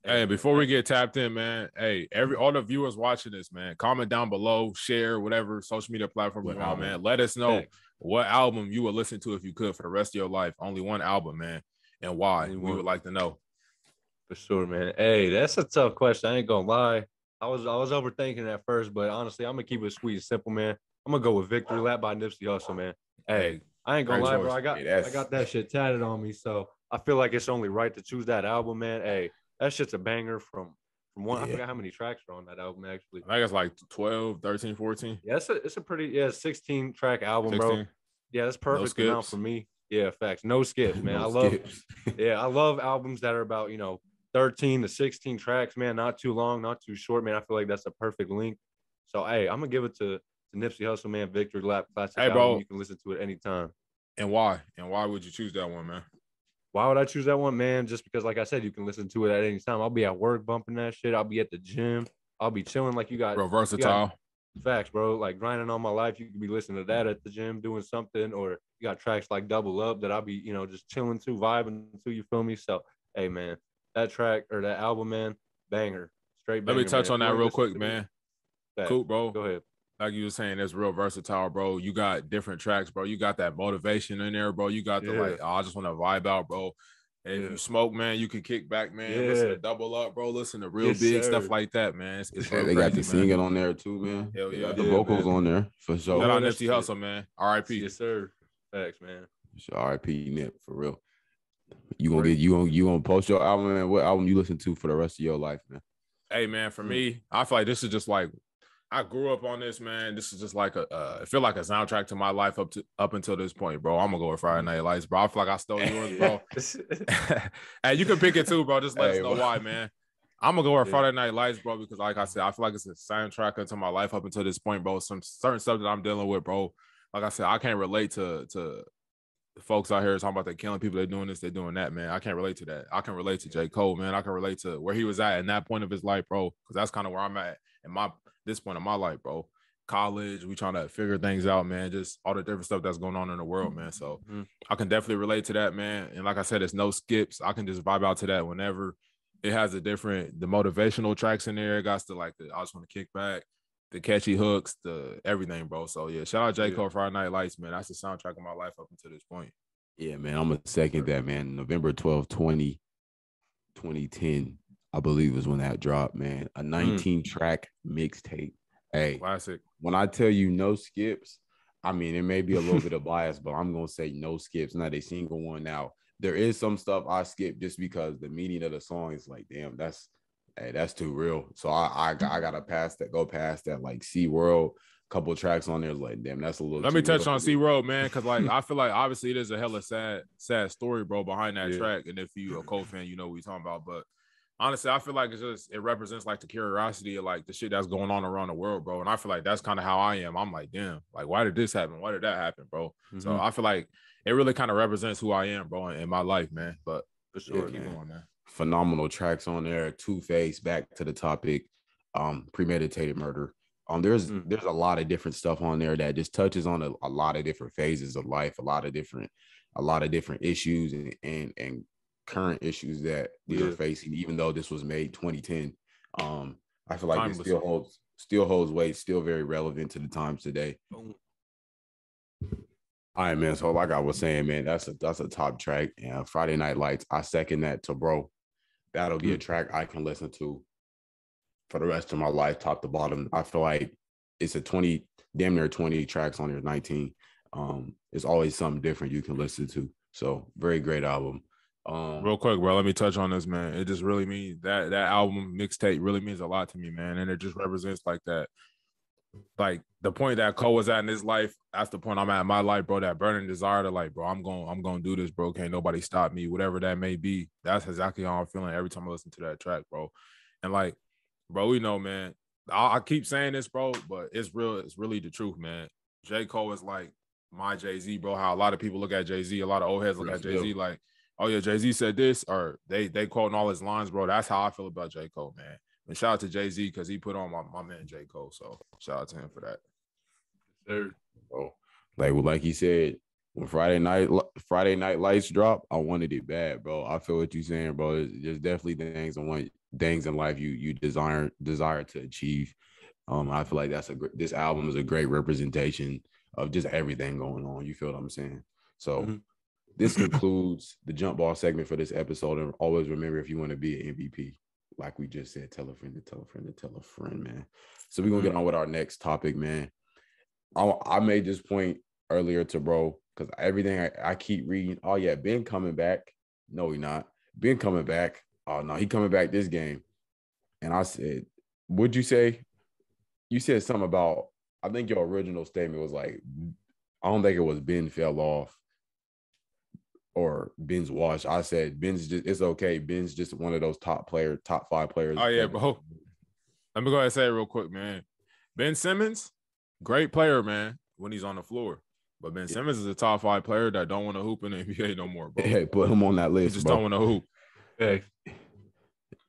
Hey, before we get tapped in, man. Hey, every all the viewers watching this, man, comment down below, share whatever social media platform you're on, man. Let us know what album you would listen to if you could for the rest of your life. Only one album, man, and why. We would like to know. For sure, man. Hey, that's a tough question. I ain't gonna lie. I was I was overthinking at first, but honestly, I'm gonna keep it sweet and simple, man. I'm gonna go with Victory Lap by Nipsey Hussle, man. Hey, I ain't gonna lie, bro. I got I got that shit tatted on me, so I feel like it's only right to choose that album, man. Hey, that shit's a banger from from one. I forgot how many tracks are on that album actually. I think it's like 12, 13, 14. Yeah, it's a it's a pretty yeah 16 track album, bro. Yeah, that's perfect amount for me. Yeah, facts. No skips, man. No I love skips. yeah, I love albums that are about, you know, 13 to 16 tracks, man. Not too long, not too short, man. I feel like that's a perfect length. So, hey, I'm gonna give it to, to Nipsey Hussle, man. Victory Lap classic. Hey, album. You can listen to it anytime. And why? And why would you choose that one, man? Why would I choose that one, man? Just because, like I said, you can listen to it at any time. I'll be at work bumping that shit. I'll be at the gym. I'll be chilling like you got Real versatile. facts, bro. Like grinding all my life. You could be listening to that at the gym doing something, or you got tracks like Double Up that I'll be, you know, just chilling to, vibing to. You feel me? So, hey, man, that track or that album, man, banger. Straight Let me touch man. on that real quick, man. Cool, bro. Go ahead. Like you were saying, it's real versatile, bro. You got different tracks, bro. You got that motivation in there, bro. You got the Yeah. like, oh, I just want to vibe out, bro. And if Yeah. you smoke, man, you can kick back, man. Listen to double up, bro. Listen to real Yes, big stuff like that, man. It's, it's Yeah, real they got the crazy, man. singing on there too, man. Hell They yeah. got the vocals man. on there for sure. Shout out that's Nipsey. Hustle, man. R.I.P. Yes, sir. Facts, man. Sure, R.I.P. Nip for real. You gonna get you gonna you gonna post your album man? What album you listen to for the rest of your life, man? Hey, man, for me, I feel like this is just like I grew up on this, man. This is just like a, uh, I feel like a soundtrack to my life up to up until this point, bro. I'm gonna go with Friday Night Lights, bro. I feel like I stole yours, bro. hey, you can pick it too, bro. Just let Hey, us know bro. why, man. I'm gonna go with Yeah. Friday Night Lights, bro, because like I said, I feel like it's a soundtrack into my life up until this point, bro. Some certain stuff that I'm dealing with, bro. Like I said, I can't relate to to folks out here talking about they killing people, they're doing this, they're doing that, man. I can't relate to that. I can relate to J. Cole, man. I can relate to where he was at in that point of his life, bro. Because that's kind of where I'm at in my this point of my life, bro. College, we trying to figure things out, man. Just all the different stuff that's going on in the world, man. So Mhm. I can definitely relate to that, man. And like I said, it's no skips. I can just vibe out to that whenever it has a different the motivational tracks in there. It got to like the I just want to kick back, the catchy hooks, the everything, bro. So yeah, shout out J. Yeah. Cole Friday Night Lights, man. That's the soundtrack of my life up until this point. Yeah, man. I'm gonna second that, man. November 12, 20, 2010, I believe was when that dropped, man. A hmm. 19 track mixtape Hey, Classic. when I tell you no skips, I mean it may be a little bit of bias, but I'm gonna say no skips, not a single one. Now there is some stuff I skip just because the meaning of the song is like, damn, that's hey, that's too real. So I I, I mm-hmm. gotta pass that, go past that. Like See World, couple tracks on there is like, damn, that's a little. Let me real touch for on. See World, man, because like I feel like obviously it is a hella sad, sad story, bro, behind that Yeah. track. And if you a Cole fan, you know what we talking about. But honestly, I feel like it's just it represents like the curiosity of like the shit that's going on around the world, bro. And I feel like that's kind of how I am. I'm like, damn, like why did this happen? Why did that happen, bro? So Mhm. I feel like it really kind of represents who I am, bro, in, in my life, man. But for sure, Yeah, keep man. going, man. phenomenal tracks on there. Two Face, back to the topic, um, premeditated murder. Um, there's Mm. there's a lot of different stuff on there that just touches on a, a lot of different phases of life, a lot of different, a lot of different issues and and, and current issues that we are facing. Even though this was made 2010, um, I feel like it still holds still holds weight, still very relevant to the times today. All right, man. So like I was saying, man, that's a that's a top track. And Friday Night Lights, I second that to bro. That'll be a track I can listen to for the rest of my life, top to bottom. I feel like it's a 20, damn near 20 tracks on there, 19. Um, it's always something different you can listen to. So very great album. Um Real quick, bro. Let me touch on this, man. It just really means that that album mixtape really means a lot to me, man. And it just represents like that, like the point that Cole was at in his life. That's the point I'm at in my life, bro. That burning desire to like, bro, I'm going, I'm going to do this, bro. Can't nobody stop me, whatever that may be. That's exactly how I'm feeling every time I listen to that track, bro. And like, bro, we know, man. I, I keep saying this, bro, but it's real. It's really the truth, man. J Cole is like my Jay Z, bro. How a lot of people look at Jay Z, a lot of old heads look at Jay Z like oh yeah, Jay Z said this, or they they quoting all his lines, bro. That's how I feel about J Cole, man. And shout out to Jay Z because he put on my, my man J Cole. So shout out to him for that. Sir. bro. Like like he said, when Friday night Friday night lights drop, I wanted it bad, bro. I feel what you're saying, bro. There's, there's definitely things I want things in life you you desire desire to achieve. Um, I feel like that's a gr- this album is a great representation of just everything going on. You feel what I'm saying? So Mhm. This concludes the jump ball segment for this episode. And always remember if you want to be an MVP, like we just said, tell a friend to tell a friend to tell a friend, man. So we're gonna get mm. on with our next topic, man. I, I made this point earlier to bro because everything I, I keep reading. Oh yeah, Ben coming back. No, he not. Ben coming back. Oh no, he coming back this game. And I said, would you say? You said something about. I think your original statement was like, I don't think it was Ben fell off or Ben's wash. I said Ben's just it's okay. Ben's just one of those top player, top five players. Oh, yeah, bro. Let me go ahead and say it real quick, man. Ben Simmons, great player, man, when he's on the floor. But Ben Simmons is a top five player that don't want to hoop in the NBA no more, bro. Hey, put him on that He list, just bro. don't want to hoop. Hey,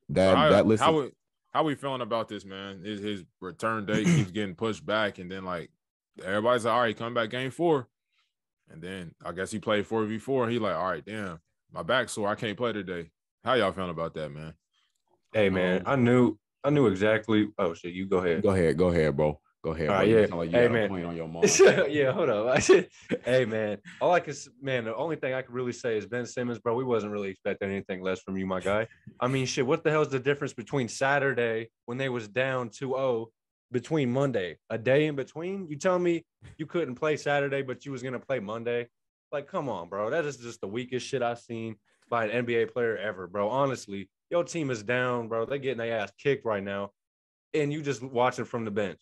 that how, that list. how we how we feeling about this, man? His his return date keeps getting pushed back, and then like everybody's like, all right, come back game four. And then I guess he played 4v4. He like, all right, damn, my back sore. I can't play today. How y'all feeling about that, man? hey, man. Um, I knew, I knew exactly. Oh shit, you go ahead. Go ahead, go ahead, bro. Go ahead. All right, yeah. sound like you Hey, man. on your mind. yeah, hold up. hey, man. All I can, man, the only thing I could really say is Ben Simmons, bro. We wasn't really expecting anything less from you, my guy. I mean, shit. What the hell is the difference between Saturday when they was down 2-0 between Monday, a day in between? You tell me you couldn't play Saturday, but you was gonna play Monday? Like, come on, bro. That is just the weakest shit I've seen by an NBA player ever, bro. Honestly, your team is down, bro. They're getting their ass kicked right now, and you just watching from the bench.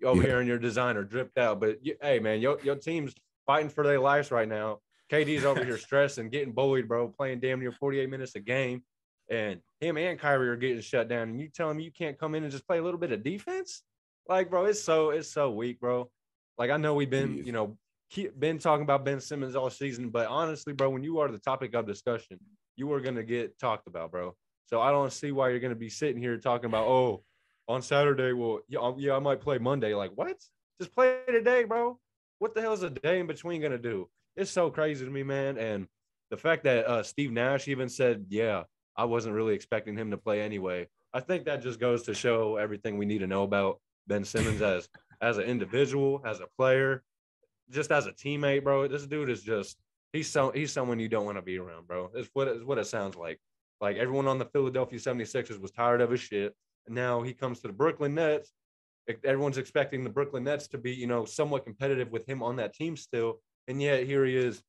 You over Yeah. here and your designer dripped out, but you, hey, man, your your team's fighting for their lives right now. KD's over here stressing, getting bullied, bro, playing damn near 48 minutes a game, and him and Kyrie are getting shut down. And you telling me you can't come in and just play a little bit of defense? Like, bro, it's so it's so weak, bro. Like, I know we've been, you know, keep, been talking about Ben Simmons all season, but honestly, bro, when you are the topic of discussion, you are gonna get talked about, bro. So I don't see why you're gonna be sitting here talking about, oh, on Saturday, well, yeah, I- yeah, I might play Monday. Like, what? Just play today, bro. What the hell is a day in between gonna do? It's so crazy to me, man. And the fact that uh, Steve Nash even said, yeah, I wasn't really expecting him to play anyway. I think that just goes to show everything we need to know about Ben Simmons as as an individual, as a player, just as a teammate, bro. This dude is just he's so he's someone you don't want to be around, bro. It's what it's what it sounds like. Like everyone on the Philadelphia 76ers was tired of his shit. And now he comes to the Brooklyn Nets everyone's expecting the Brooklyn Nets to be, you know, somewhat competitive with him on that team still. And yet here he is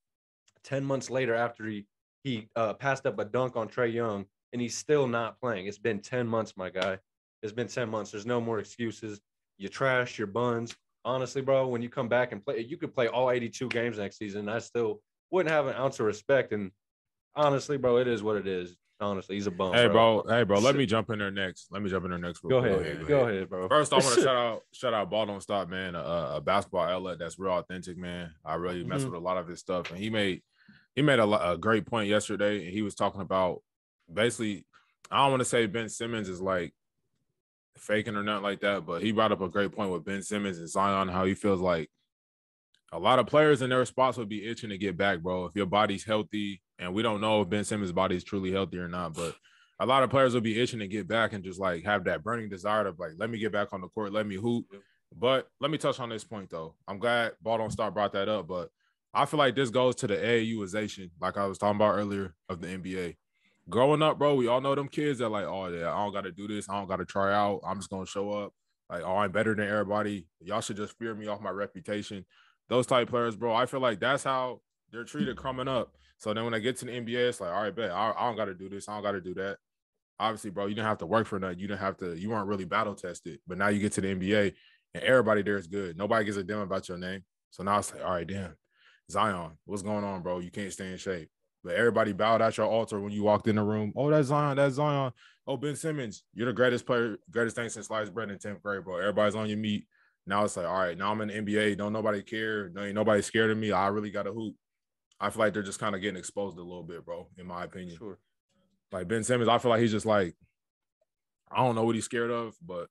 10 months later after he he uh, passed up a dunk on Trae Young and he's still not playing. It's been 10 months, my guy. It's been 10 months. There's no more excuses. You trash your buns. Honestly, bro, when you come back and play, you could play all 82 games next season. And I still wouldn't have an ounce of respect. And honestly, bro, it is what it is. Honestly, he's a bum. Hey, bro. Hey, bro. Let me jump in there next. Let me jump in there next. real Go quick. ahead. Go ahead, bro. First, I want to shout out, shout out, Ball Don't Stop, man. A, a basketball outlet that's real authentic, man. I really mess Mhm. with a lot of his stuff, and he made he made a, a great point yesterday, and he was talking about basically. I don't want to say Ben Simmons is like faking or nothing like that, but he brought up a great point with Ben Simmons and Zion, how he feels like a lot of players in their spots would be itching to get back, bro. If your body's healthy, and we don't know if Ben Simmons' body is truly healthy or not, but a lot of players will be itching to get back and just like have that burning desire to like, let me get back on the court, let me hoop. But let me touch on this point though. I'm glad Ball Don't Stop brought that up, but I feel like this goes to the AAUization, like I was talking about earlier of the NBA. Growing up, bro, we all know them kids that like, oh yeah, I don't got to do this, I don't got to try out, I'm just gonna show up. Like, oh, I'm better than everybody. Y'all should just fear me off my reputation. Those type players, bro. I feel like that's how they're treated coming up. So then when I get to the NBA, it's like, all right, bet I, I don't got to do this, I don't got to do that. Obviously, bro, you didn't have to work for nothing. You didn't have to. You weren't really battle tested. But now you get to the NBA, and everybody there is good. Nobody gives a damn about your name. So now it's like, all right, damn, Zion, what's going on, bro? You can't stay in shape. But everybody bowed at your altar when you walked in the room. Oh, that's Zion. That's Zion. Oh, Ben Simmons, you're the greatest player, greatest thing since sliced bread in 10th grade, bro. Everybody's on your meat. Now it's like, all right, now I'm in the NBA. Don't nobody care. No, ain't nobody scared of me. I really got a hoop. I feel like they're just kind of getting exposed a little bit, bro, in my opinion. Sure. Like Ben Simmons, I feel like he's just like, I don't know what he's scared of, but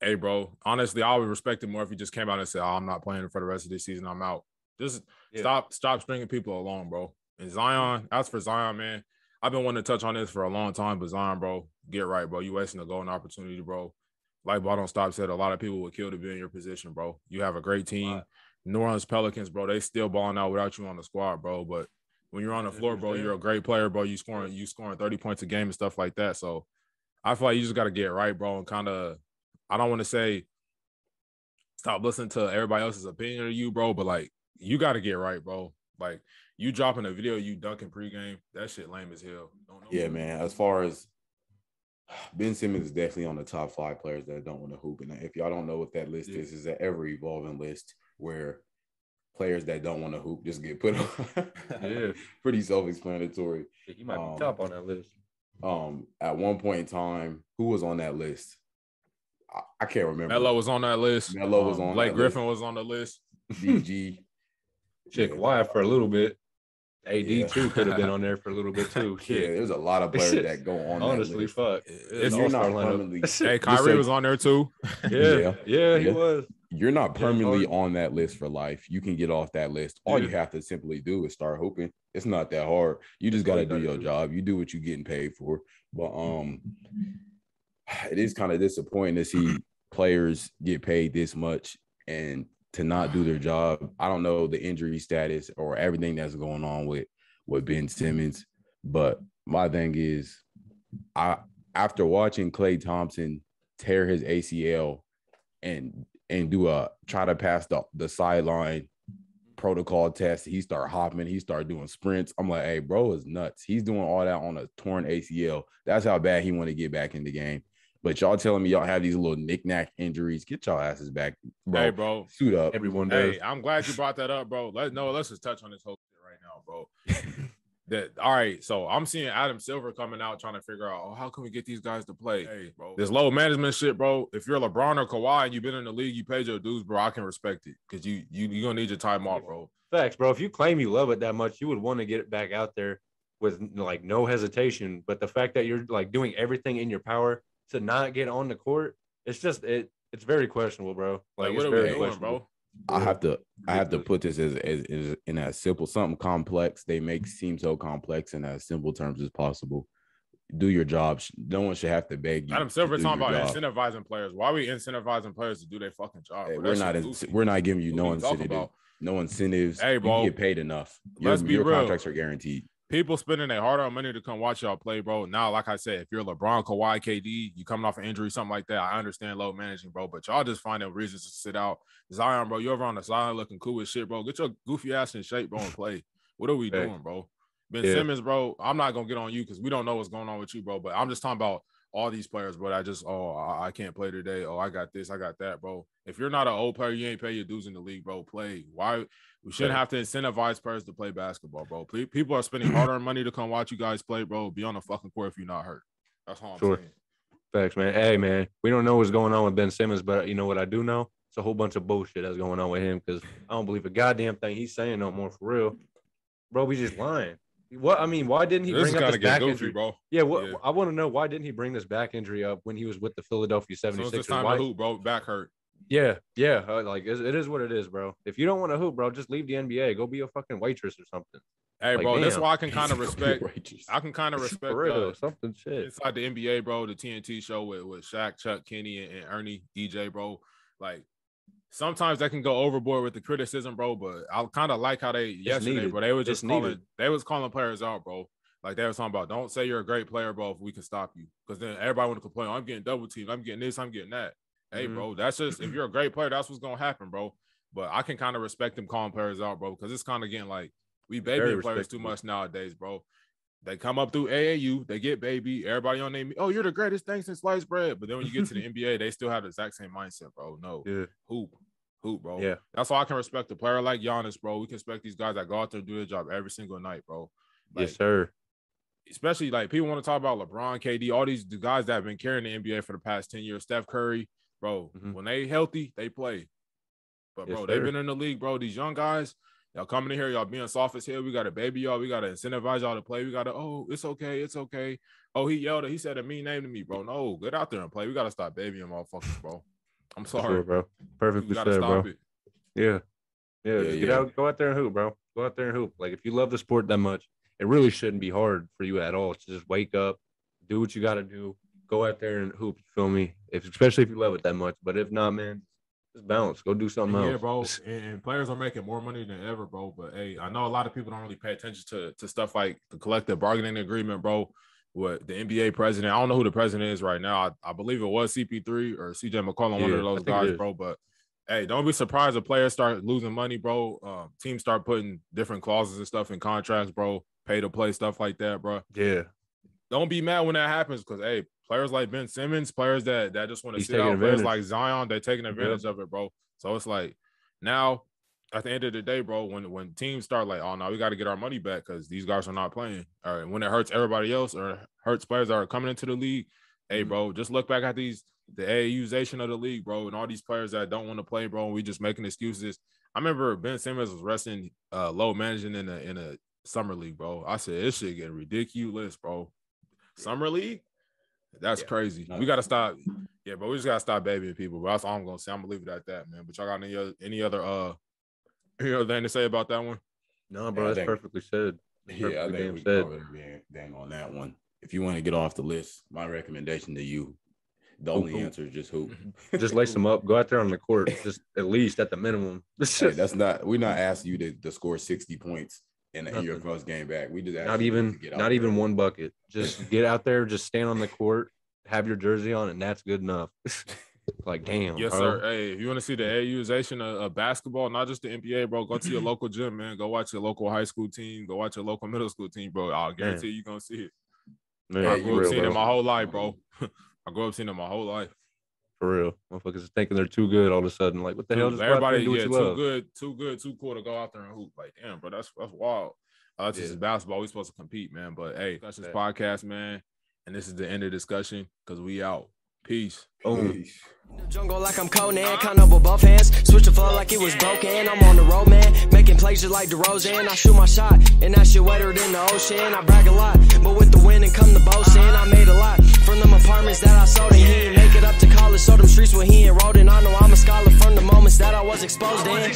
hey, bro, honestly, I would respect him more if he just came out and said, oh, I'm not playing for the rest of this season. I'm out. Just Yeah. stop, stop stringing people along, bro. And Zion, as for Zion, man, I've been wanting to touch on this for a long time, but Zion, bro, get right, bro. You wasting a golden opportunity, bro. Like Ball Don't Stop said, a lot of people would kill to be in your position, bro. You have a great team. Right. New Orleans Pelicans, bro, they still balling out without you on the squad, bro. But when you're on the floor, bro, you're a great player, bro. You scoring, you scoring 30 points a game and stuff like that. So I feel like you just got to get right, bro, and kind of, I don't want to say stop listening to everybody else's opinion of you, bro, but like you got to get right, bro. Like you dropping a video, you dunking pregame, that shit lame as hell. Don't know. Yeah, man. As far as Ben Simmons is definitely on the top five players that don't want to hoop. And if y'all don't know what that list Yeah. is, is an ever evolving list where players that don't want to hoop just get put on. Yeah. Pretty self-explanatory. You might Um, be top on that list. Um, at one point in time, who was on that list? I, I can't remember. Melo was on that list. Melo was Um, on Blake that Griffin was on the list. DG. Shit, Yeah. Kawhi for a little bit. AD Yeah. too could have been on there for a little bit too. Yeah, there's a lot of players that go on. Honestly, fuck. If you're not permanently, Hey, Kyrie was on there too. yeah, yeah, Yeah. he Yeah. was. you're not permanently hard. on that list for life. You can get off that list. All you have to simply do is start hoping. It's not that hard. You just got to do your job. You do what you're getting paid for. But um, it is kind of disappointing to see players get paid this much and to not do their job. I don't know the injury status or everything that's going on with with Ben Simmons, but my thing is, I after watching Klay Thompson tear his ACL and and do a try to pass the, the sideline protocol test. He start hopping, he start doing sprints. I'm like, hey, bro is nuts. He's doing all that on a torn ACL. That's how bad he want to get back in the game. But y'all telling me y'all have these little knick-knack injuries. Get y'all asses back, bro. Hey, bro. Suit up. Everyone does. Hey, I'm glad you brought that up, bro. Let no, let's just touch on this whole shit right now, bro. that all right. So I'm seeing Adam Silver coming out trying to figure out, oh, how can we get these guys to play? Hey, bro, this load management shit, bro. If you're LeBron or Kawhi and you've been in the league, you paid your dues, bro. I can respect it because you you you're gonna need your time off, bro. Facts, bro. If you claim you love it that much, you would want to get it back out there with like no hesitation. But the fact that you're like doing everything in your power to not get on the court, it's just it. It's very questionable, bro. Like, Like, what are we doing, bro? I have to I have to put this as, as, as in as simple something complex. They make seem so complex in as simple terms as possible. Do your job. Sh- No one should have to beg you. Adam Silver do talking about job. incentivizing players. Why are we incentivizing players to do their fucking job? Hey, we're not in, we're not giving you What no we incentive, no incentives. Hey, You get paid enough. Your, Let's be your real. contracts are guaranteed. People spending their hard earned money to come watch y'all play, bro. Now, like I said, if you're LeBron, Kawhi, KD, you coming off an injury, something like that, I understand load managing, bro. But y'all just finding reasons to sit out. Zion, bro, you're over on the side looking cool as shit, bro. Get your goofy ass in shape, bro, and play. What are we Hey. doing, bro? Ben Yeah. Simmons, bro. I'm not gonna get on you because we don't know what's going on with you, bro. But I'm just talking about all these players, bro. I just oh I, I can't play today. Oh, I got this, I got that, bro. If you're not an old player, you ain't pay your dues in the league, bro. Play. Why we shouldn't have to incentivize players to play basketball, bro. Pe- People are spending hard earned money to come watch you guys play, bro. Be on the fucking court if you're not hurt. That's all I'm Sure. saying. Facts, man. Hey, man, we don't know what's going on with Ben Simmons, but uh, you know what I do know? It's a whole bunch of bullshit that's going on with him because I don't believe a goddamn thing he's saying no more for real. Bro, we just lying. What I mean, why didn't he This bring up gotta this get back goofy, injury? bro. Yeah, what Yeah. I want to know why didn't he bring this back injury up when he was with the Philadelphia As soon 76ers? it's time Why- to hoop, bro, back hurt. Yeah, yeah. uh, Like it it is what it is, bro. If you don't want to hoop, bro, just leave the NBA. Go be a fucking waitress or something. Hey, Like, bro, that's why I can kind of respect. I can kind of respect for real, uh, something shit. inside the NBA, bro, the TNT show with, with Shaq, Chuck, Kenny, and, and Ernie, EJ, bro. Like sometimes they can go overboard with the criticism, bro. But I kind of like how they yesterday, needed. bro. They were It's just calling, needed. they was calling players out, bro. Like they were talking about, don't say you're a great player, bro, if we can stop you. Because then everybody want to complain, I'm getting double teamed, I'm getting this, I'm getting that. Hey, Mhm. bro, that's just if you're a great player, that's what's gonna happen, bro. But I can kind of respect them calling players out, bro, because it's kind of getting like we babying players too much nowadays, bro. They come up through AAU, they get baby, everybody on name. Oh, you're the greatest thing since sliced bread. But then when you get to the NBA, they still have the exact same mindset, bro. No, Yeah, hoop, hoop, bro. yeah. That's why I can respect a player like Giannis, bro. We can respect these guys that go out there and do their job every single night, bro. Like, yes, sir. especially like people want to talk about LeBron, KD, all these the guys that have been carrying the NBA for the past 10 years, Steph Curry, bro. Mhm. When they healthy, they play. But Yes, bro, they've been in the league, bro. These young guys, y'all coming in here, y'all being soft as hell. We got to baby y'all. We got to incentivize y'all to play. We got to, oh, it's okay, it's okay. Oh, he yelled, he said a mean name to me, bro. No, get out there and play. We got to stop babying motherfuckers, bro. I'm sorry, sure, bro. We Perfectly got to said, stop bro. it. Yeah. Yeah, Yeah, get yeah. out, go out there and hoop, bro. Go out there and hoop. Like if you love the sport that much, it really shouldn't be hard for you at all. To just wake up, do what you gotta do, go out there and hoop. You feel me? If especially if you love it that much. But if not, man, just bounce. Go do something Yeah, else. bro. And, and players are making more money than ever, bro. But hey, I know a lot of people don't really pay attention to, to stuff like the collective bargaining agreement, bro. What the NBA president, I don't know who the president is right now. I, I believe it was CP3 or CJ McCollum, one of those guys, bro. But hey, don't be surprised if players start losing money, bro. Um, teams start putting different clauses and stuff in contracts, bro. Pay to play stuff like that, bro. Yeah. Don't be mad when that happens, because hey, players like Ben Simmons, players that that just want to sit out, players like Zion, they're taking advantage of it, bro. So it's like now at the end of the day, bro, when when teams start like, oh no, we got to get our money back because these guys are not playing, or when it hurts everybody else or hurts players that are coming into the league, hey, Mhm. bro, just look back at these the AAUization of the league, bro, and all these players that don't want to play, bro, and we just making excuses. I remember Ben Simmons was resting uh load managing in a in a summer league, bro. I said this shit getting ridiculous, bro. Summer league, that's Yeah. crazy. We gotta stop. Yeah, but we just gotta stop babying people. But that's all I'm gonna say. I'm gonna leave it at that, man. But y'all got any other any other uh any other thing to say about that one? No, bro, I that's perfectly said. Yeah, I think we said. covered everything on that one. If you want to get off the list, my recommendation to you, the Hoop, only hoop. answer is just hoop. Just lace them up. Go out there on the court. Just at least at the minimum. Hey, that's not. We're not asking you to, to score sixty points in, in your first game back. We just ask not you to even get not there. even one bucket. Just get out there, just stand on the court, have your jersey on, and that's good enough. like damn, Yes, bro. sir. Hey, if you want to see the AUization of, of basketball, not just the NBA, bro, go to your local gym, man. Go watch your local high school team. Go watch your local middle school team, bro. I'll guarantee you're gonna see it. Man, I grew up real, seeing it my whole life, bro. I grew up seeing it my whole life. For real, motherfuckers thinking they're too good all of a sudden. Like, what the hell? Just go out there everybody, do yeah, too love. good, too good, too cool to go out there and hoop. Like, damn, bro, that's that's wild. Uh, this Yeah. is basketball. We supposed to compete, man. But hey, that's this podcast, man. And this is the end of discussion because we out. Peace. Boom. Peace. Jungle like I'm Conan, kind of with both hands. Switch the flow like it was broken. I'm on the road, man. Making plays just like DeRozan. I shoot my shot, and that shit wetter than the ocean. I brag a lot, but with the wind and come the boasting. I made a lot from them apartments that I sold, and he ain't make it up to college. So them streets where he enrolled, and I know I'm a scholar from the moments that I was exposed in.